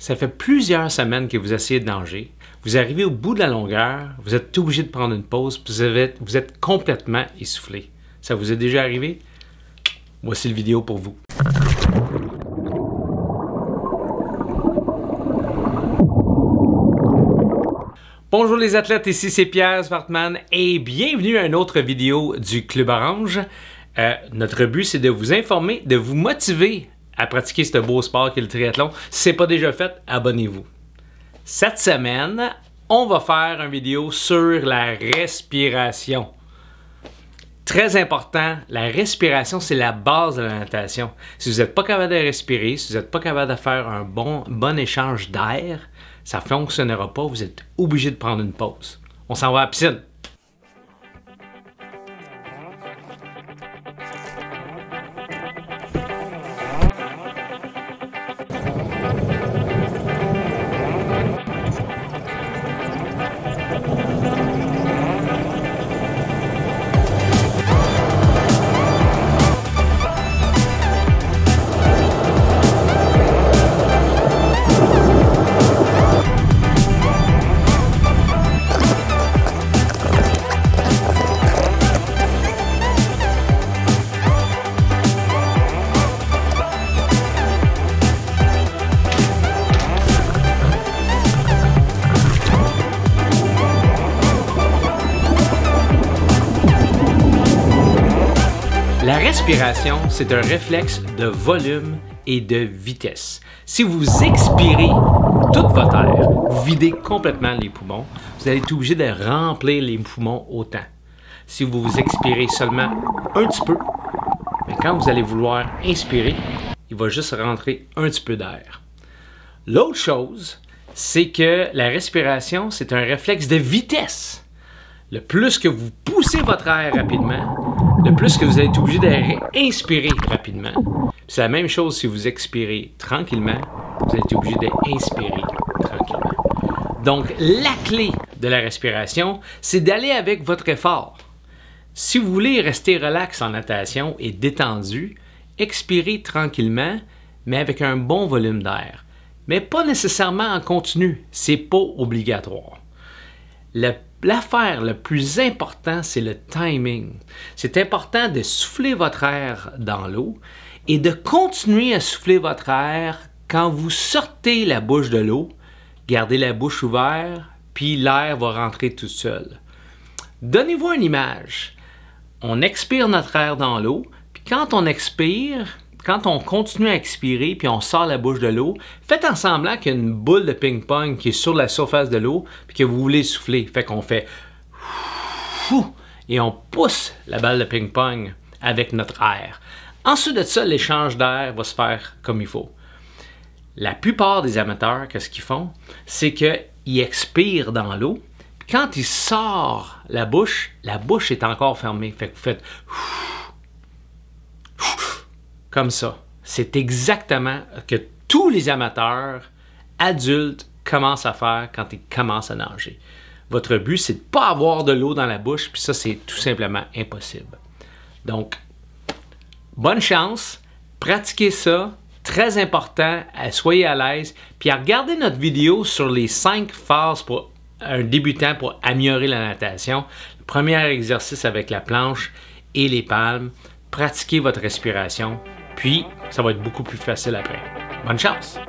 Ça fait plusieurs semaines que vous essayez de nager. Vous arrivez au bout de la longueur, vous êtes obligé de prendre une pause, puis vous, êtes complètement essoufflé. Ça vous est déjà arrivé? Voici le vidéo pour vous. Bonjour les athlètes, ici c'est Pierre Svartman et bienvenue à une autre vidéo du Club Orange. Euh, notre but c'est de vous informer, de vous motiver à pratiquer ce beau sport qu'est le triathlon. Si ce n'est pas déjà fait, abonnez-vous. Cette semaine, on va faire une vidéo sur la respiration. Très important, la respiration, c'est la base de la natation. Si vous n'êtes pas capable de respirer, si vous n'êtes pas capable de faire un bon, bon échange d'air, ça ne fonctionnera pas. Vous êtes obligé de prendre une pause. On s'en va à la piscine. La respiration, c'est un réflexe de volume et de vitesse. Si vous expirez toute votre air, vous videz complètement les poumons, vous allez être obligé de remplir les poumons autant. Si vous expirez seulement un petit peu, mais quand vous allez vouloir inspirer, il va juste rentrer un petit peu d'air. L'autre chose, c'est que la respiration, c'est un réflexe de vitesse. Le plus que vous poussez votre air rapidement, le plus que vous allez être obligé d'inspirer rapidement. C'est la même chose si vous expirez tranquillement, vous êtes obligé d'inspirer tranquillement. Donc, la clé de la respiration, c'est d'aller avec votre effort. Si vous voulez rester relax en natation et détendu, expirez tranquillement, mais avec un bon volume d'air. Mais pas nécessairement en continu, c'est pas obligatoire. L'affaire le plus important, c'est le timing. C'est important de souffler votre air dans l'eau et de continuer à souffler votre air quand vous sortez la bouche de l'eau. Gardez la bouche ouverte, puis l'air va rentrer tout seul. Donnez-vous une image. On expire notre air dans l'eau, puis quand on expire, quand on continue à expirer, puis on sort la bouche de l'eau, faites en semblant qu'il y a une boule de ping-pong qui est sur la surface de l'eau, puis que vous voulez souffler. Fait qu'on fait et on pousse la balle de ping-pong avec notre air. Ensuite de ça, l'échange d'air va se faire comme il faut. La plupart des amateurs, qu'est-ce qu'ils font? C'est qu'ils expirent dans l'eau. Quand ils sortent la bouche, la bouche est encore fermée. Fait que vous faites comme ça. C'est exactement que tous les amateurs adultes commencent à faire quand ils commencent à nager. Votre but, c'est de ne pas avoir de l'eau dans la bouche, puis ça, c'est tout simplement impossible. Donc, bonne chance, pratiquez ça, très important, euh, soyez à l'aise, puis regardez notre vidéo sur les cinq phases pour un débutant pour améliorer la natation. Le premier exercice avec la planche et les palmes, pratiquez votre respiration, puis ça va être beaucoup plus facile après. Bonne chance!